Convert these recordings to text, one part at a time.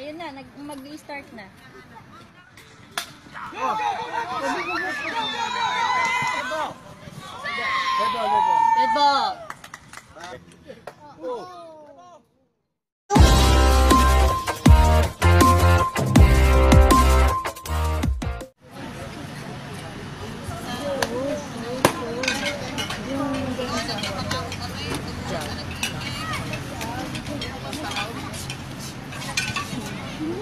Ayun na, nag mag-start na. Red ball.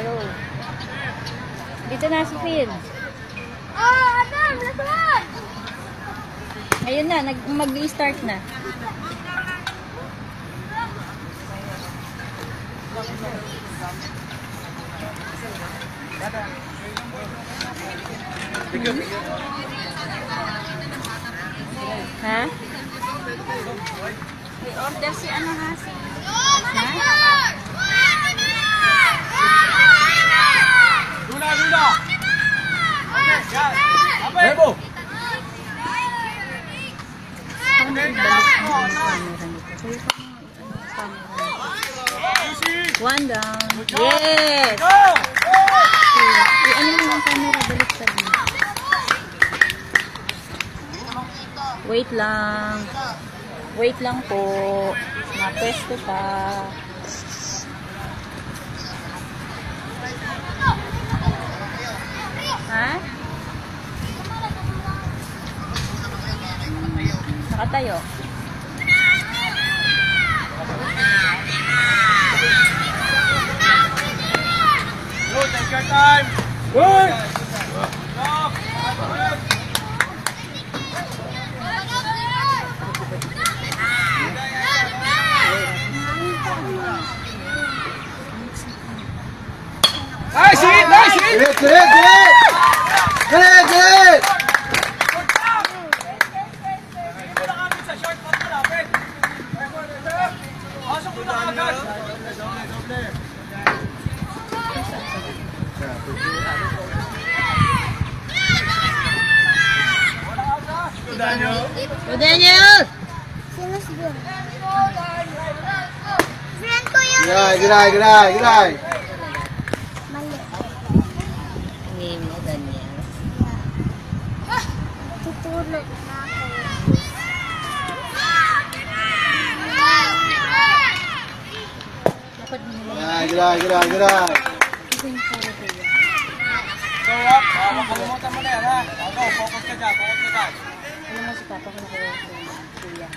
Hello. Dito na si Phil. Oh, Adam, nasunod! Ayun na, nag mag-start na. Ha? May order si ano ha? Si... Luna, Luna! Bebo! One down. Yes! Go! Eh, ano mo yung camera? Baliktad mo. Wait lang. Wait lang po. Mapwesto pa. たよ。Nice, nice, nice, nice, nice, nice. Daniel. Gerai, gerai, gerai, gerai. Ni mo Daniel. Tutulog na ako. Gerai, gerai, gerai, gerai. Go up. Ah, makalimutan mo na yan ha. Ako, focus ka dyan, focus ka dyan. Papa ko na kayo kuya.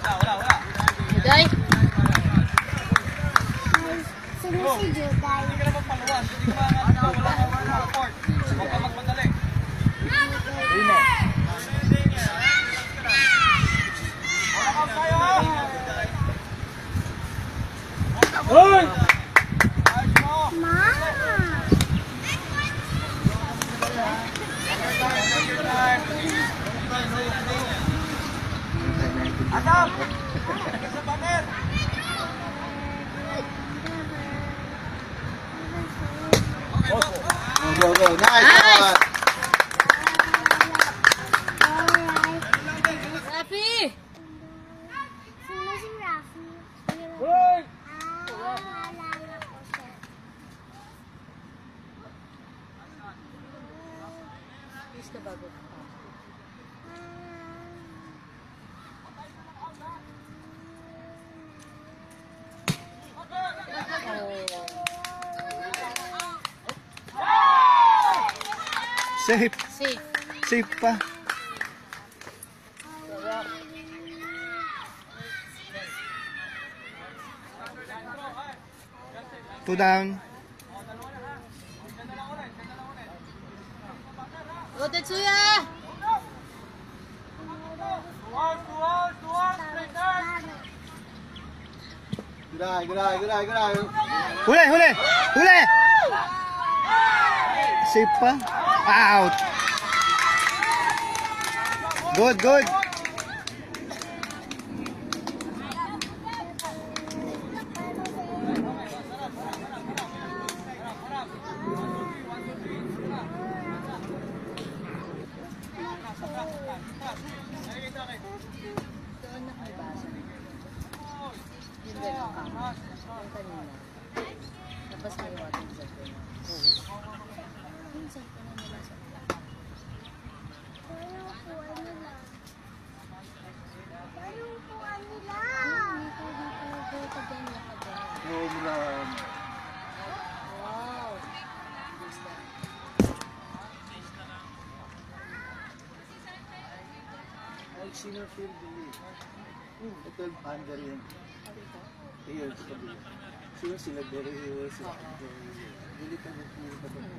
Para wala, wala. Juday! Sino si Juday? Hindi ka na magpaluwas. Hindi ka court. Huwag ka magmadali. Tayo ha. Good! Ayos mo. Ma! Adam! Sa! Go, go, go! Nice! Nice! Safe. Safe. Safe pa. Two down. Go Tetsuya! Gerai, gerai, gerai, gerai. Boleh, boleh. Boleh. Siapa? Out. Good, good. Sinner Field League. Eh. Hmm, ito yung under yun. Ayun, ito. Sino sila? Berry Hill, sila. Dili ka, dili.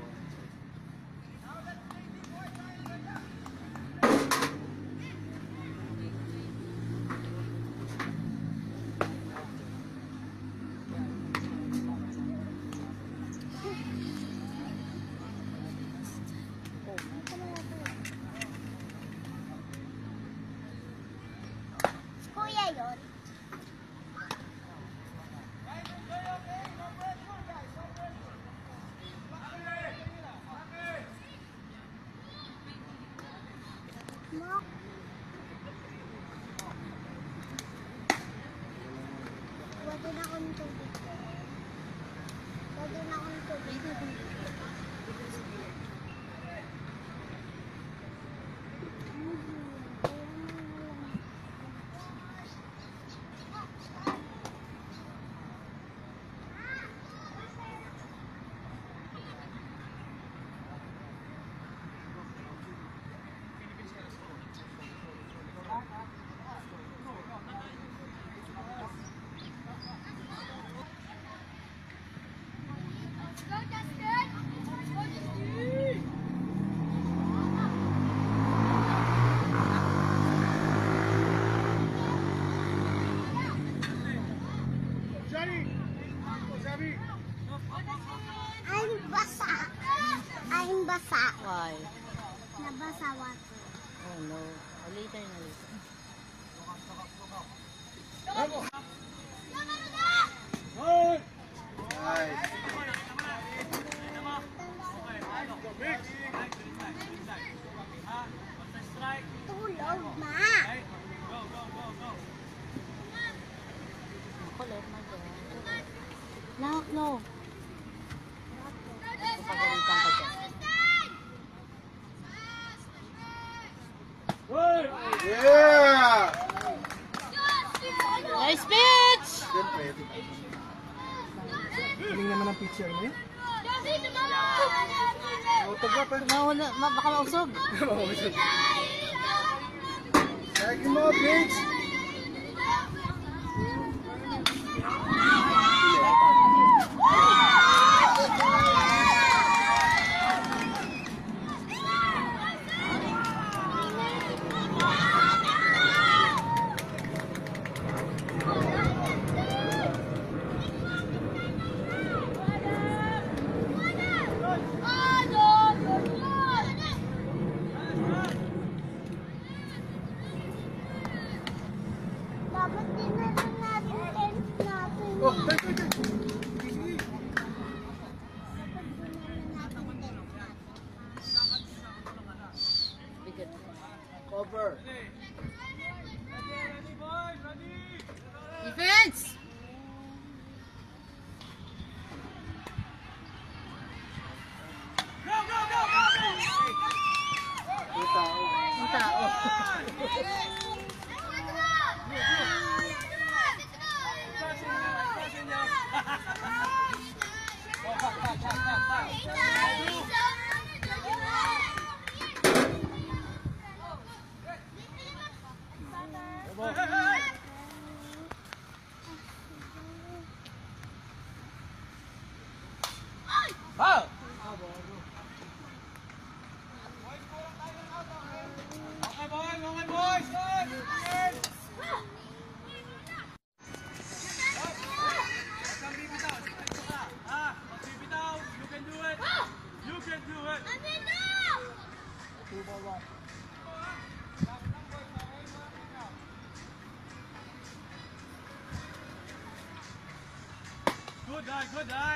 rồi, good đi.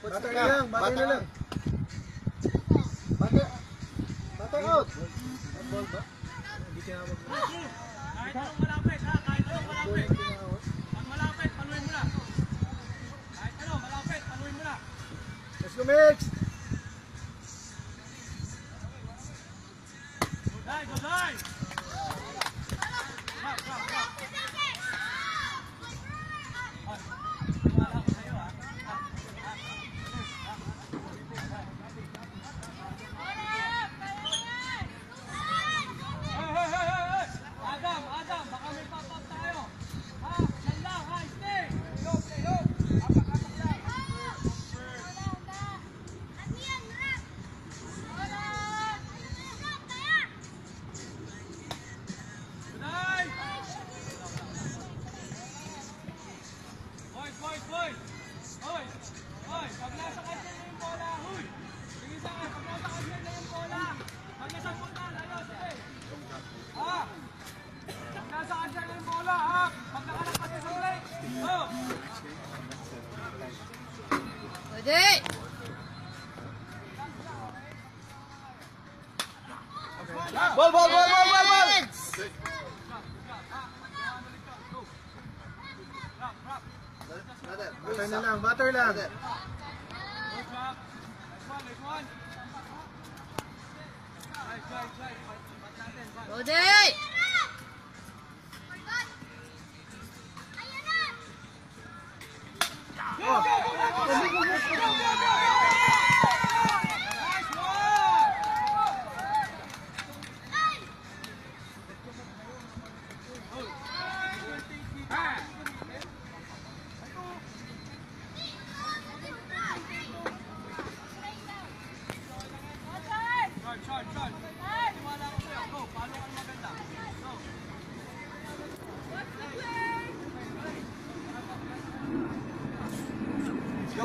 Butter na lang, butter na lang. Butter. Butter out. Ball ba? Hindi tinawag. Kahit anong malapit, ha? Kahit anong malapit. Pag malapit, paluin mo na. Kahit ano, malapit, paluin mo na. Let's go, Mix! Boys, boys! Hoy! Hoy! Pag nasa kanya na yung bola, huy! Sige sa akin, pag nasa kanya na yung bola, pag nasa punta, lalo, sige! Ha? Pag nasa kanya na yung bola, ha? Pag nakalakpas ka sa break! Oh! Lodi! Ball, Butter na lang, butter lang. Good job! Nice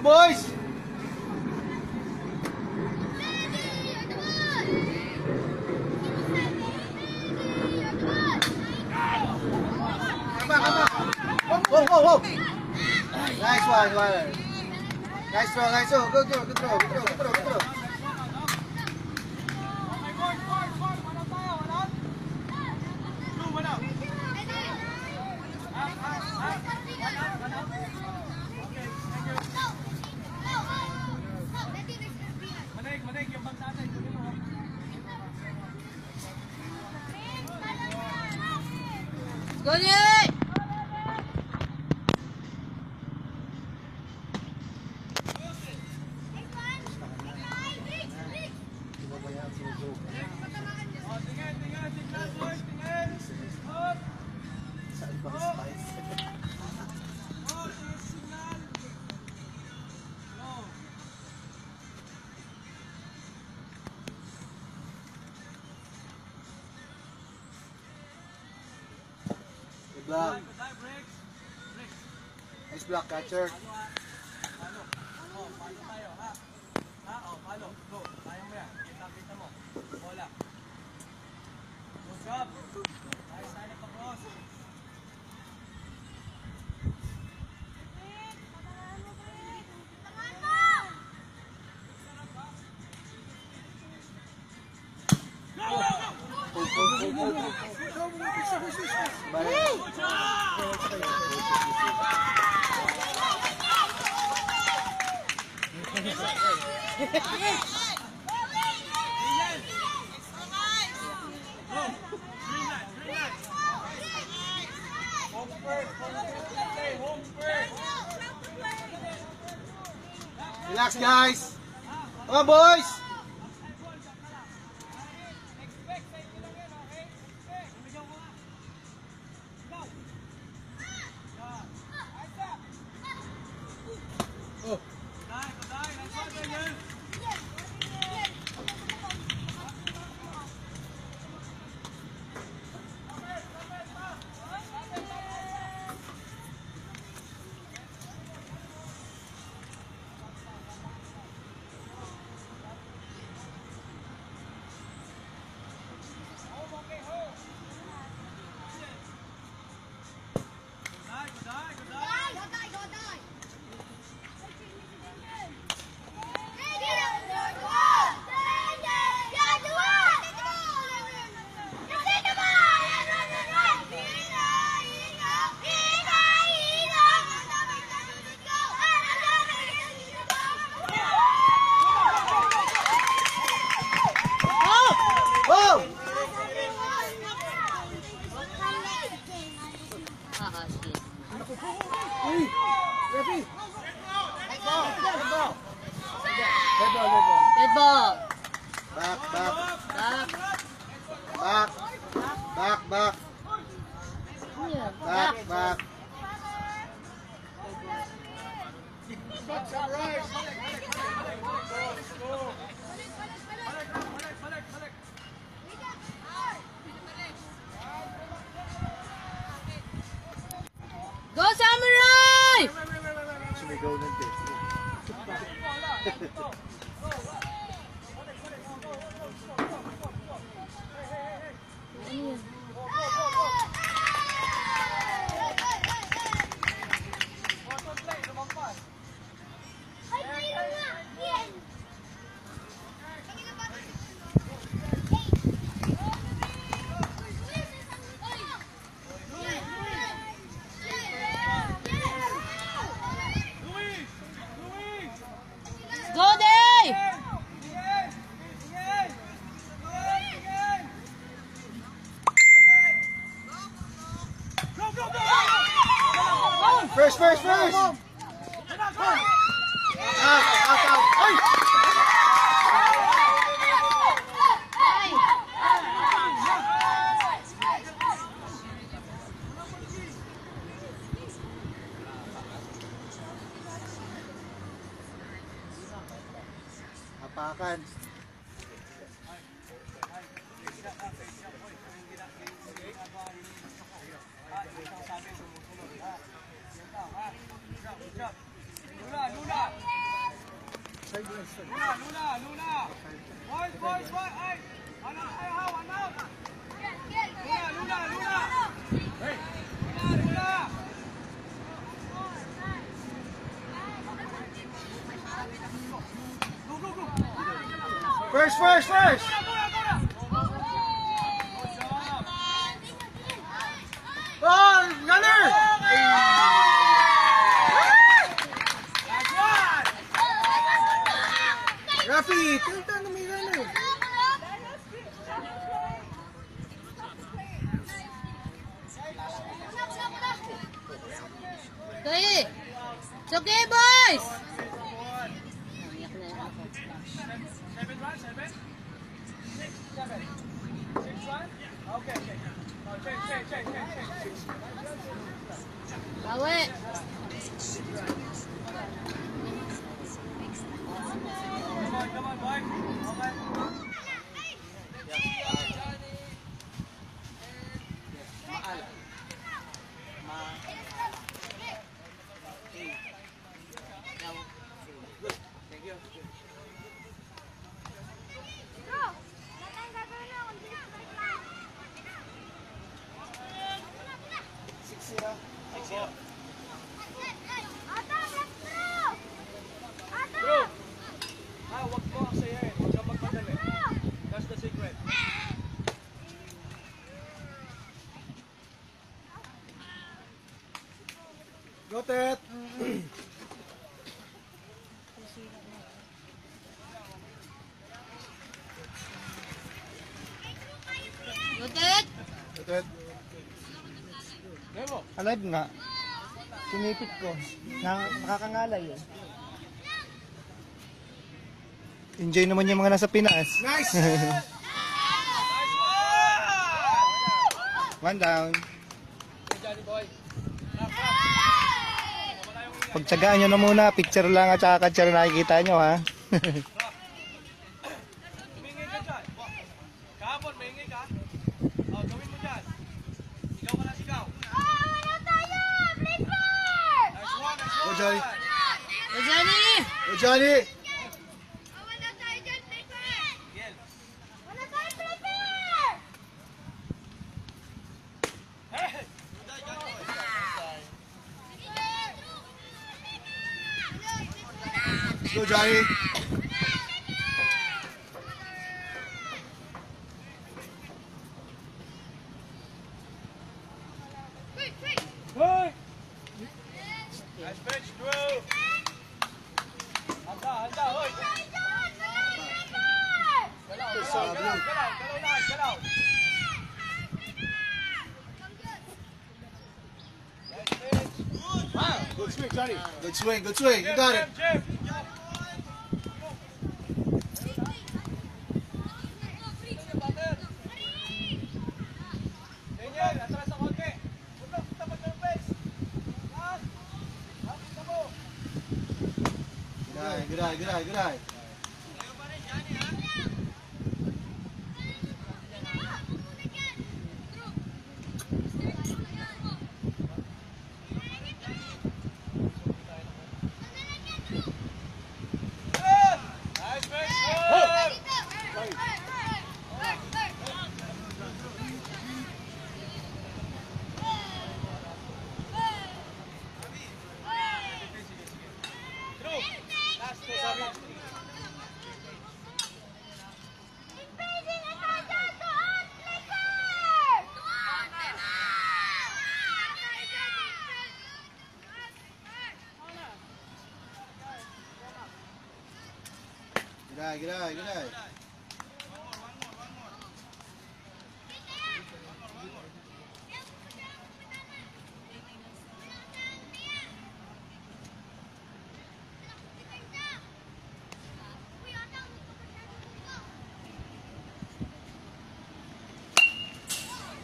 boys! Whoa, whoa, whoa! Nice one, one. Nice throw, nice throw, good throw, good throw, good throw. black catcher. Relax, guys. Come on, boys. Fecha, fecha, fecha. Ano, Alive nga. Sinipit ko. Na, nakakangalay eh. Enjoy naman yung mga nasa Pinas. Nice! One down. Pagtsagaan nyo na muna. Picture lang at saka katsara nakikita nyo ha. Öcani. Öcani. Öcani. swing, good swing. Jim, you got Jim, it. Jim. Good eye, good eye, good eye. G'day, g'day, g'day.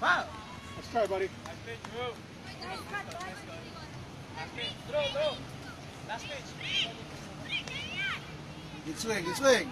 Wow. Let's try, buddy. Nice pitch, move. Nice pitch, throw, throw. Last pitch. 你醉你醉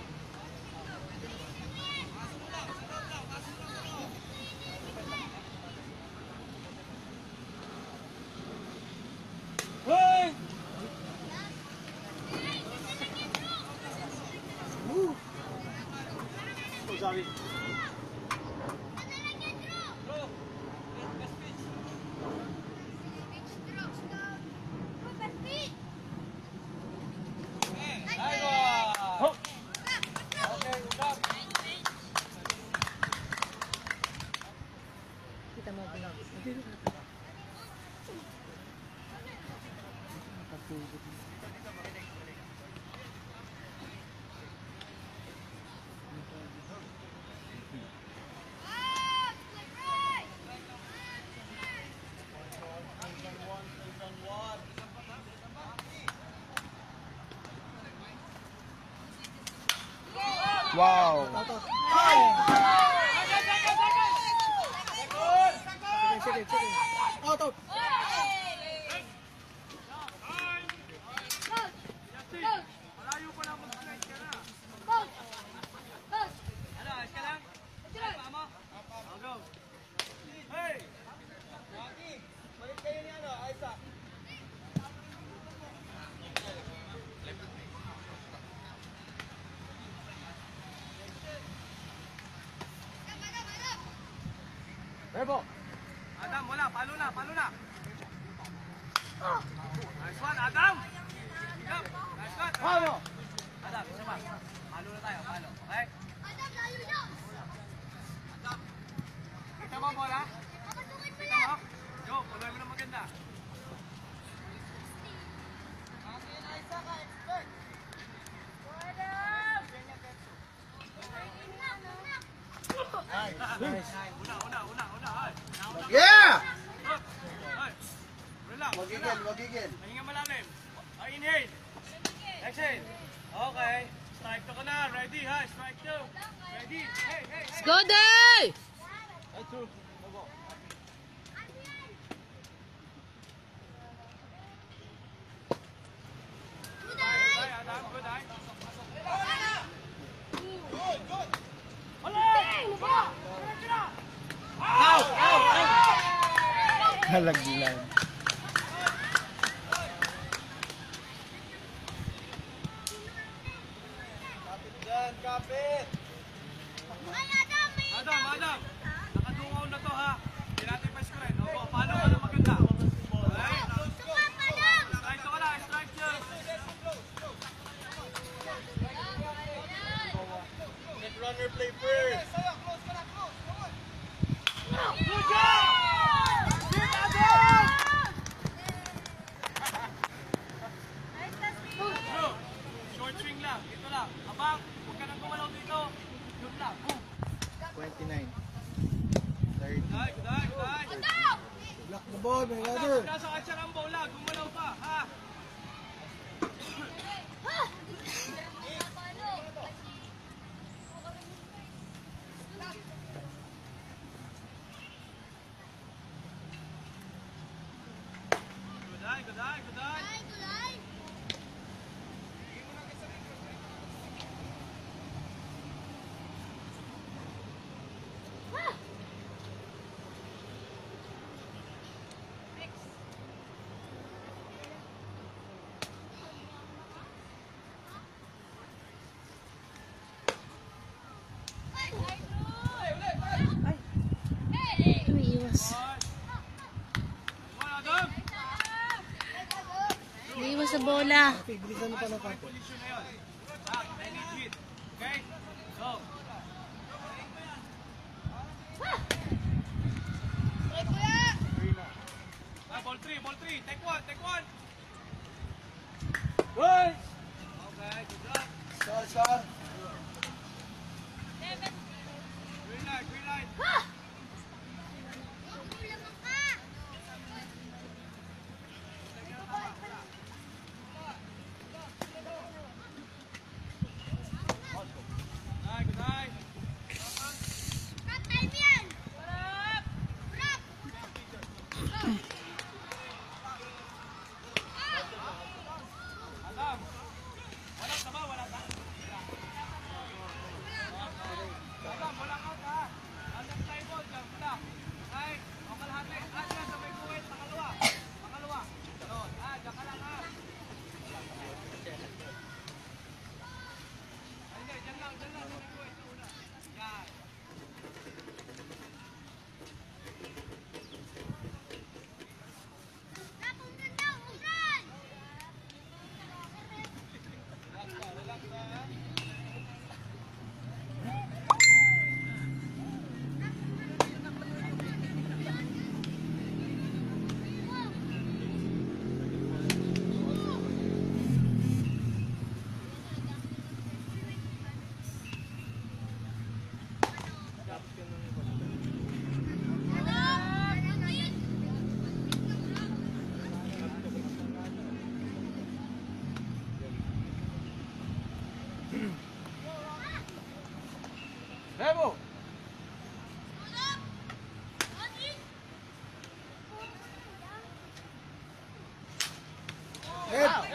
哇哦 Yeah! Wag again, wag again. Inhale. Exhale. Okay. Strike to ka na. Ready ha? Strike two. Ready. Hey, hey, hey. Let's go, Day! Let's go. play first. Sa bola. Posisyon na yun. Ah, legit. Okay? Go. Ah, ball 3, ball 3. Take one, take one. Good. Okay, good job. Sir, sir. Green light, green light.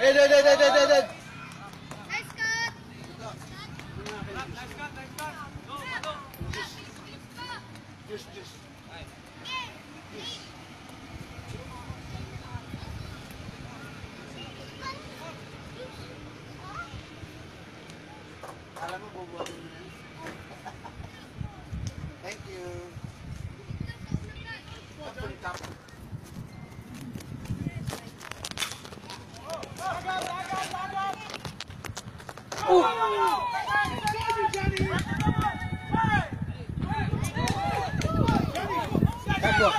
Hey, hey, hey, hey, hey, hey. Just, just.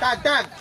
dag, dag.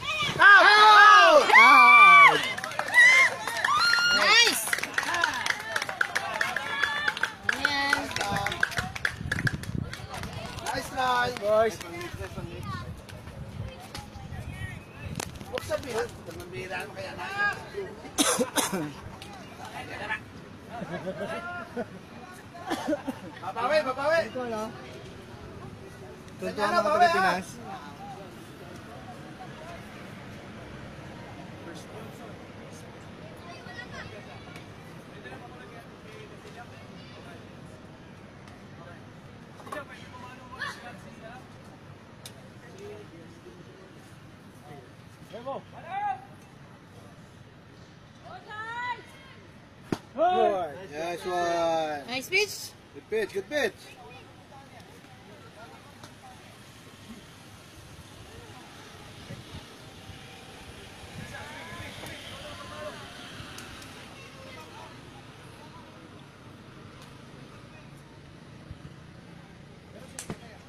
Nice one! Nice pitch. Good pitch, good pitch!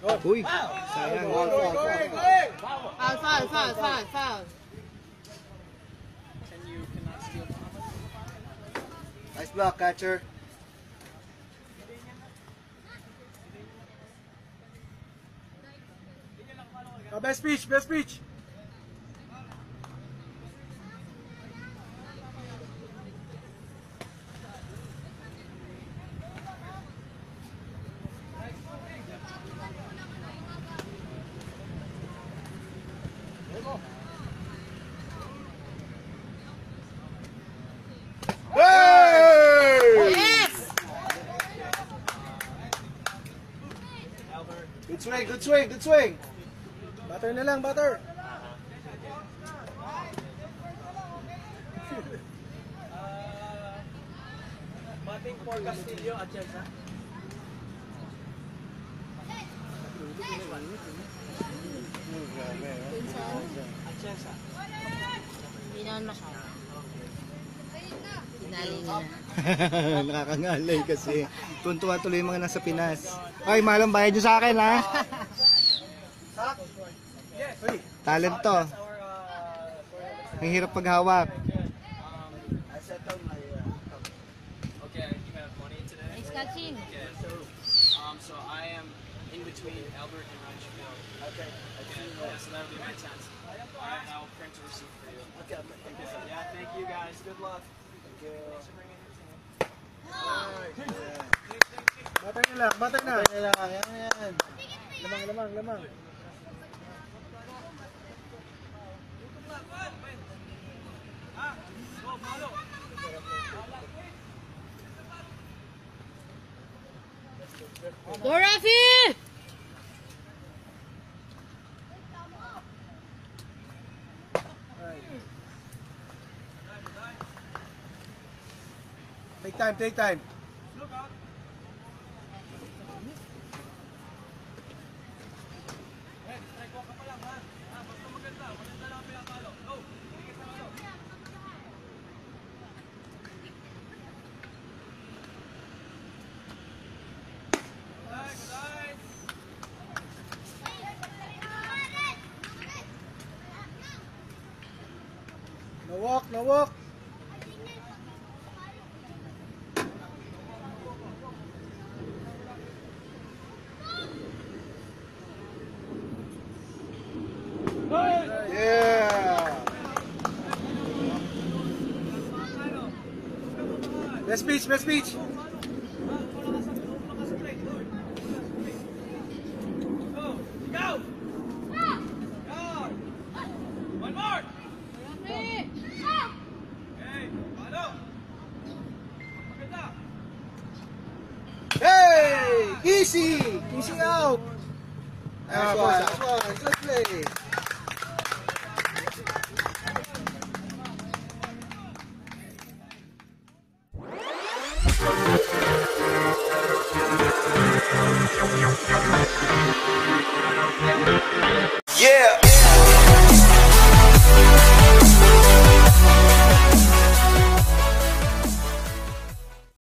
Oh, uy, Sayang. sayang. Foul, foul, foul, foul, foul. Nice block, catcher. Best pitch, best pitch. Hey! Yes! Good swing, good swing, good swing. Butter na lang, butter. Mating for Castillo at Chelsea. At Chelsea. Hindi naman masyado. Tinali niya na. Nakakangalay kasi. Tuntua tuloy yung mga nasa Pinas. Ay, malang bayad nyo sa akin, ha? Talent to. Our, uh, Ang hirap paghawak. I settled my, uh, Okay, you have money today? Ay, Scotchin. Okay. Um, so I am in between Albert and Ranchville. okay. Okay, yeah, so that'll be my chance. Alright, I will print a receipt for you. Okay, thank you, sir. Yeah, thank you guys. Good luck. Thank you. Batay na lang, batay na. Okay na lang, yan, yan. Lamang, lamang, lamang. Go, Rafi! Take time, take time. No walk, no walk. Yeah. Best speech, best speech.